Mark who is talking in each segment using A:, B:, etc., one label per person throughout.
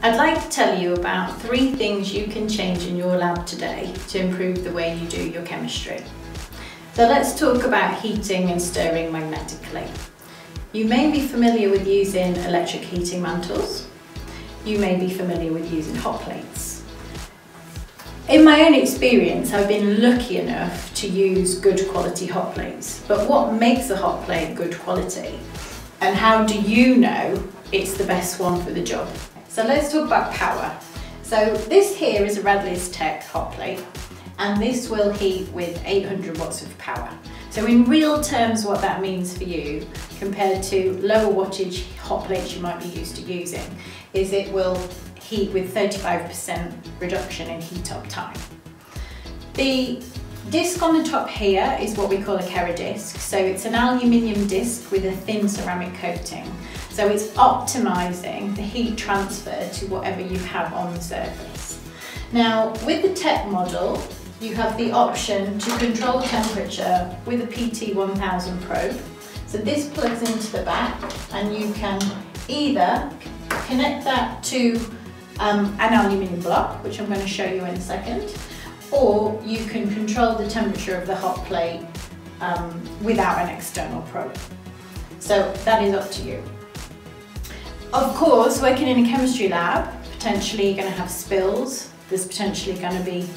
A: I'd like to tell you about three things you can change in your lab today to improve the way you do your chemistry. So let's talk about heating and stirring magnetically. You may be familiar with using electric heating mantles. You may be familiar with using hot plates. In my own experience, I've been lucky enough to use good quality hot plates. But what makes a hot plate good quality? And how do you know it's the best one for the job? So let's talk about power. So this here is a Radley's Tech hot plate and this will heat with 800 watts of power. So in real terms what that means for you compared to lower wattage hot plates you might be used to using is it will heat with 35% reduction in heat up time. The disc on the top here is what we call a Kera disc. So it's an aluminium disc with a thin ceramic coating. So it's optimizing the heat transfer to whatever you have on the surface. Now, with the Tech model, you have the option to control temperature with a PT1000 probe. So this plugs into the back and you can either connect that to um, an aluminium block, which I'm going to show you in a second, or you can control the temperature of the hot plate um, without an external probe. So that is up to you. Of course, working in a chemistry lab, potentially you're going to have spills, there's potentially going to be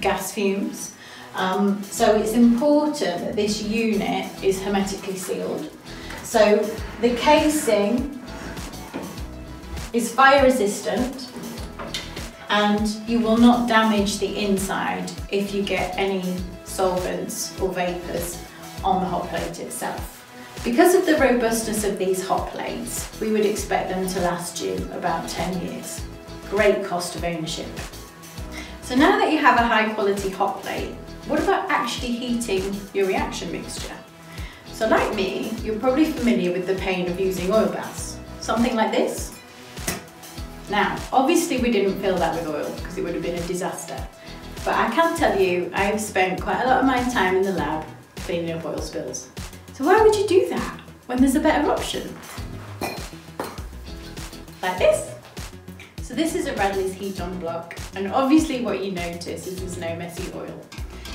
A: gas fumes. Um, so it's important that this unit is hermetically sealed. So the casing is fire resistant and you will not damage the inside if you get any solvents or vapours on the hot plate itself. Because of the robustness of these hot plates, we would expect them to last you about 10 years. Great cost of ownership. So now that you have a high quality hot plate, what about actually heating your reaction mixture? So like me, you're probably familiar with the pain of using oil baths. Something like this. Now, obviously we didn't fill that with oil because it would have been a disaster. But I can tell you, I've spent quite a lot of my time in the lab cleaning up oil spills. So why would you do that when there's a better option? Like this. So this is a Radley's heat-on block, and obviously what you notice is there's no messy oil.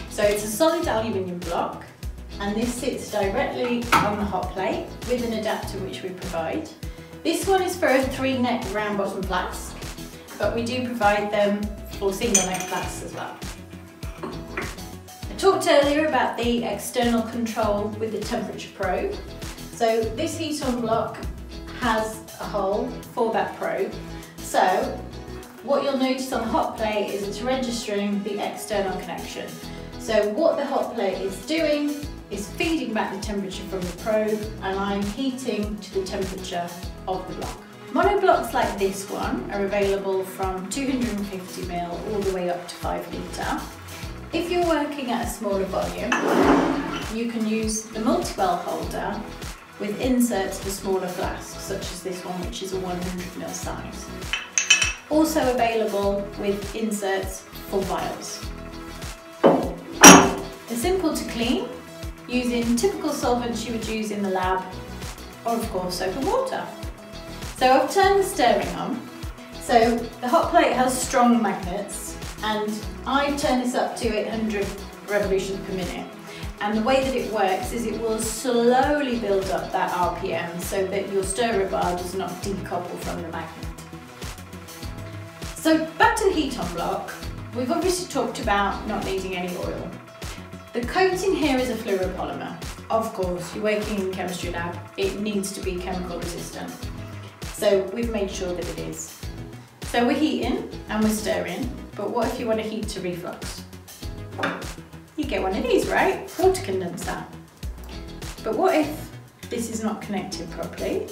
A: So it's a solid aluminium block, and this sits directly on the hot plate with an adapter which we provide. This one is for a three neck round bottom flask, but we do provide them for single neck flasks as well. I talked earlier about the external control with the temperature probe. So this heat-on block has a hole for that probe. So what you'll notice on the hot plate is it's registering the external connection. So what the hot plate is doing is feeding back the temperature from the probe and I'm heating to the temperature of the block. Monoblocks like this one are available from 250ml all the way up to 5 litre if you're working at a smaller volume, you can use the multi-well holder with inserts for smaller flasks, such as this one, which is a 100ml size. Also available with inserts for vials. They're simple to clean, using typical solvents you would use in the lab, or of course soap and water. So I've turned the stirring on. So the hot plate has strong magnets and I turn this up to 800 revolutions per minute. And the way that it works is it will slowly build up that RPM so that your stirrer bar does not decouple from the magnet. So back to the heat-on block, we've obviously talked about not needing any oil. The coating here is a fluoropolymer. Of course, you're working in chemistry lab, it needs to be chemical resistant. So we've made sure that it is. So we're heating and we're stirring, but what if you want to heat to reflux? You get one of these, right? Water condenser. But what if this is not connected properly?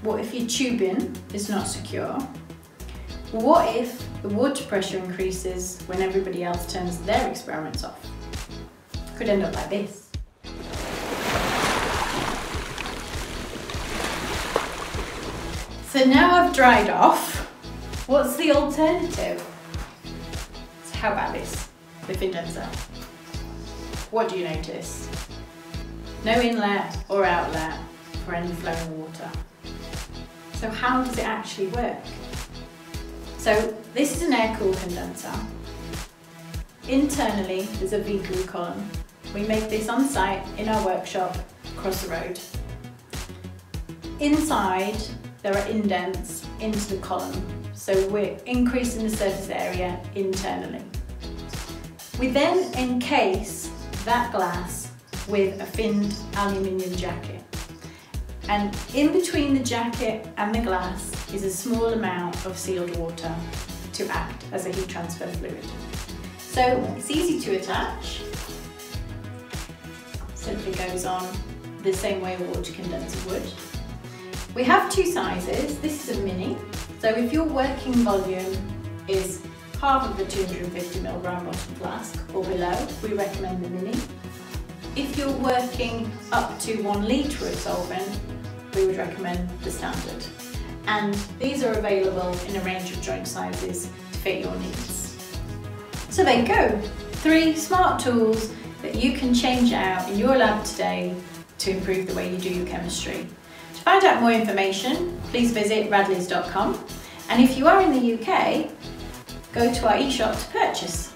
A: What if your tubing is not secure? What if the water pressure increases when everybody else turns their experiments off? Could end up like this. So now I've dried off, what's the alternative? How about this, the condenser? What do you notice? No inlet or outlet for any flowing water. So how does it actually work? So this is an air-cooled Findenser. Internally, there's a Vigreux column. We make this on site in our workshop across the road. Inside, there are indents into the column, so we're increasing the surface area internally. We then encase that glass with a finned aluminium jacket. And in between the jacket and the glass is a small amount of sealed water to act as a heat transfer fluid. So it's easy to attach. Simply goes on the same way a water condenser would. We have two sizes. This is a mini. So if your working volume is half of the 250ml round bottom flask or below, we recommend the mini. If you're working up to one litre of solvent, we would recommend the standard. And these are available in a range of joint sizes to fit your needs. So there you go, three smart tools that you can change out in your lab today to improve the way you do your chemistry. To find out more information, please visit radleys.com. And if you are in the UK, go to our e-shop to purchase.